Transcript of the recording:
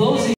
closing.